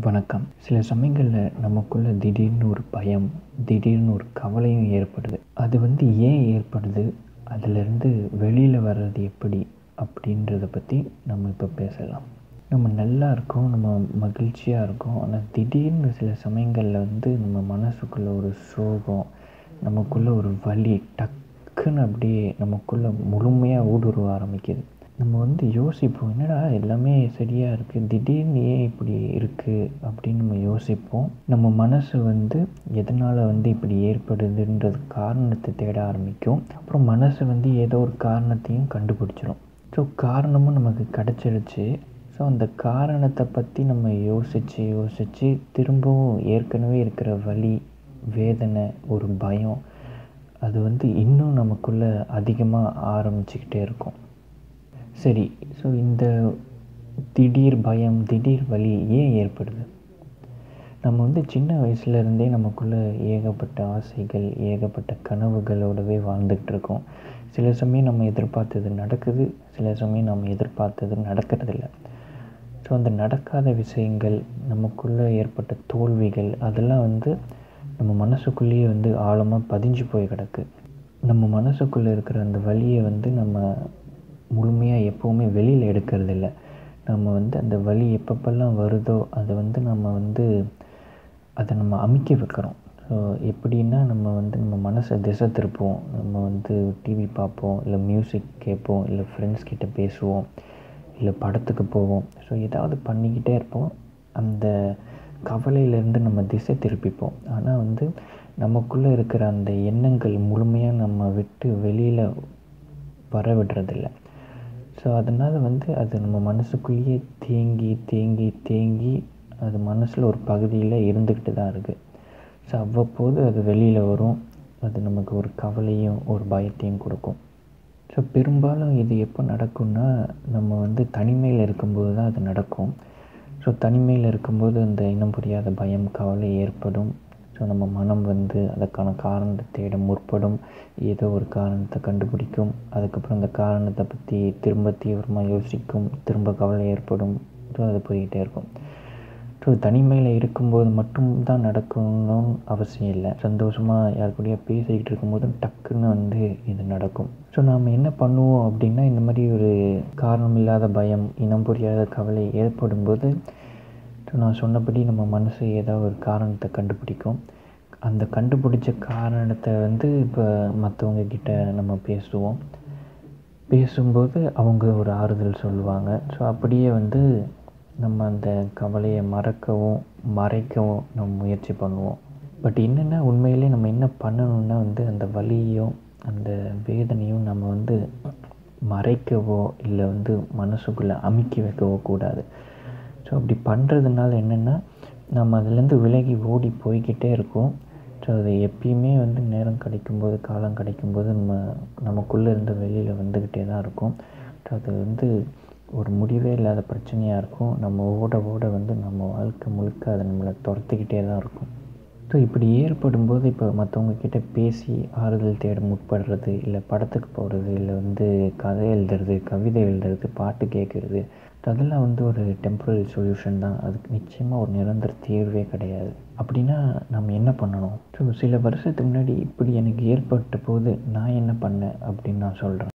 வணக்கம். சில சமயங்களில் நமக்குள்ள திடீர்னு ஒரு பயம் திடீர்னு ஒரு கவலையும் ஏற்படுது. அது வந்து ஏன் ஏற்படுது? அதிலிருந்து வெளியில் வர்றது எப்படி? அப்படின்றத பற்றி நம்ம இப்போ பேசலாம். நம்ம நல்லா இருக்கோம் நம்ம மகிழ்ச்சியாக இருக்கோம். ஆனால் திடீர்னு சில சமயங்களில் வந்து நம்ம மனசுக்குள்ளே ஒரு சோகம் நமக்குள்ளே ஒரு வலி டக்குன்னு அப்படியே நமக்குள்ளே முழுமையாக ஊடுருவ ஆரம்பிக்குது. நம்ம வந்து யோசிப்போம் என்னடா எல்லாமே சரியாக இருக்குது திடீர்னு ஏன் இப்படி இருக்குது அப்படின்னு நம்ம யோசிப்போம். நம்ம மனசு வந்து எதனால் வந்து இப்படி ஏற்படுதுன்றது காரணத்தை தேட ஆரம்பிக்கும். அப்புறம் மனசு வந்து ஏதோ ஒரு காரணத்தையும் கண்டுபிடிச்சிரும். ஸோ காரணமும் நமக்கு கிடச்சிருச்சு. ஸோ அந்த காரணத்தை பற்றி நம்ம யோசித்து யோசித்து திரும்பவும் ஏற்கனவே இருக்கிற வலி வேதனை ஒரு பயம் அது வந்து இன்னும் நமக்குள்ளே அதிகமாக ஆரம்பிச்சுக்கிட்டே இருக்கும். சரி ஸோ இந்த திடீர் பயம் திடீர் வலி ஏன் ஏற்படுது? நம்ம வந்து சின்ன வயசுலேருந்தே நமக்குள்ளே ஏகப்பட்ட ஆசைகள் ஏகப்பட்ட கனவுகளோடவே வாழ்ந்துக்கிட்டு இருக்கோம் சில சமயம் நம்ம எதிர்பார்த்தது நடக்குது சில சமயம் நம்ம எதிர்பார்த்தது நடக்கிறதில்ல. ஸோ அந்த நடக்காத விஷயங்கள் நமக்குள்ளே ஏற்பட்ட தோல்விகள் அதெல்லாம் வந்து நம்ம மனசுக்குள்ளேயே வந்து ஆழமாக பதிஞ்சு போய் கிடக்கு. நம்ம மனசுக்குள்ளே இருக்கிற அந்த வழியை வந்து நம்ம முழுமையாக எப்போவுமே வெளியில் எடுக்கிறது இல்லை நம்ம வந்து அந்த வலி எப்பப்பெல்லாம் வருதோ அதை வந்து நம்ம வந்து அதை நம்ம அமுக்கி வைக்கிறோம். ஸோ எப்படின்னா நம்ம வந்து நம்ம மனசை திசை திருப்புவோம். நம்ம வந்து டிவி பார்ப்போம் இல்லை மியூசிக் கேட்போம் இல்லை ஃப்ரெண்ட்ஸ் கிட்ட பேசுவோம் இல்லை படத்துக்கு போவோம். ஸோ ஏதாவது பண்ணிக்கிட்டே இருப்போம். அந்த கவலையிலேருந்து நம்ம திசை திருப்பிப்போம். ஆனால் வந்து நமக்குள்ளே இருக்கிற அந்த எண்ணங்கள் முழுமையாக நம்ம விட்டு வெளியில் வர விடுறதில்ல. ஸோ அதனால் வந்து அது நம்ம மனசுக்குள்ளேயே தேங்கி தேங்கி தேங்கி அது மனசில் ஒரு பகுதியில் இருந்துக்கிட்டு தான் இருக்குது ஸோ அவ்வப்போது அது வெளியில் வரும். அது நமக்கு ஒரு கவலையும் ஒரு பயத்தையும் கொடுக்கும். ஸோ பெரும்பாலும் இது எப்போ நடக்கும்னா நம்ம வந்து தனிமையில் இருக்கும்போது தான் அது நடக்கும். ஸோ தனிமையில் இருக்கும்போது அந்த இனம் புரியாத பயம் கவலை ஏற்படும். ஸோ நம்ம மனம் வந்து அதுக்கான காரணத்தை தேட முற்படும். ஏதோ ஒரு காரணத்தை கண்டுபிடிக்கும். அதுக்கப்புறம் அந்த காரணத்தை பற்றி திரும்ப தீவிரமாக யோசிக்கும். திரும்ப கவலை ஏற்படும். ஸோ அது போய்கிட்டே இருக்கும். ஸோ தனிமையில் இருக்கும்போது மட்டும் தான் நடக்கணும்னு அவசியம் இல்லை. சந்தோஷமாக யார் கூடயா பேசிக்கிட்டு இருக்கும்போது டக்குன்னு வந்து இது நடக்கும். ஸோ நாம் என்ன பண்ணுவோம் அப்படின்னா இந்த மாதிரி ஒரு காரணம் இல்லாத பயம் இனம் புரியாத கவலை ஏற்படும்போது நான் சொன்னபடி நம்ம மனசு ஏதாவது ஒரு காரணத்தை கண்டுபிடிக்கும். அந்த கண்டுபிடிச்ச காரணத்தை வந்து இப்போ மற்றவங்க கிட்ட நம்ம பேசுவோம். பேசும்போது அவங்க ஒரு ஆறுதல் சொல்லுவாங்க. ஸோ அப்படியே வந்து நம்ம அந்த கவலையை மறக்கவும் மறைக்கவும் நம்ம முயற்சி பண்ணுவோம். பட் என்னென்னா உண்மையிலே நம்ம என்ன பண்ணணும்னா வந்து அந்த வலியும் அந்த வேதனையும் நம்ம வந்து மறைக்கவோ இல்லை வந்து மனசுக்குள்ளே அமுக்கி வைக்கவோ கூடாது. ஸோ அப்படி பண்ணுறதுனால என்னென்னா நம்ம அதுலேருந்து விலகி ஓடி போய்கிட்டே இருக்கோம். ஸோ அது எப்பயுமே வந்து நேரம் கிடைக்கும்போது காலம் கிடைக்கும்போது நம்ம நமக்குள்ளே இருந்து வெளியில் வந்துக்கிட்டே தான் இருக்கும். ஸோ அது வந்து ஒரு முடிவே இல்லாத பிரச்சனையாக இருக்கும். நம்ம ஓட ஓட வந்து நம்ம வாழ்க்கை முழுக்க அதை நம்மளை துரத்திக்கிட்டே தான் இருக்கும். ஸோ இப்படி ஏற்படும் போது இப்போ மற்றவங்க கிட்ட பேசி ஆறுதல் தேட முற்படுறது இல்லை படத்துக்கு போகிறது இல்லை வந்து கதை எழுதுறது கவிதை எழுதுறது பாட்டு கேட்குறது அதெல்லாம் வந்து ஒரு டெம்பரரி சொல்யூஷன் தான். அதுக்கு நிச்சயமாக ஒரு நிரந்தர தீர்வே கிடையாது. அப்படின்னா நம்ம என்ன பண்ணணும்? ஸோ சில வருஷத்துக்கு முன்னாடி இப்படி எனக்கு ஏற்பட்ட போது நான் என்ன பண்ணேன் அப்படின்னு நான் சொல்கிறேன்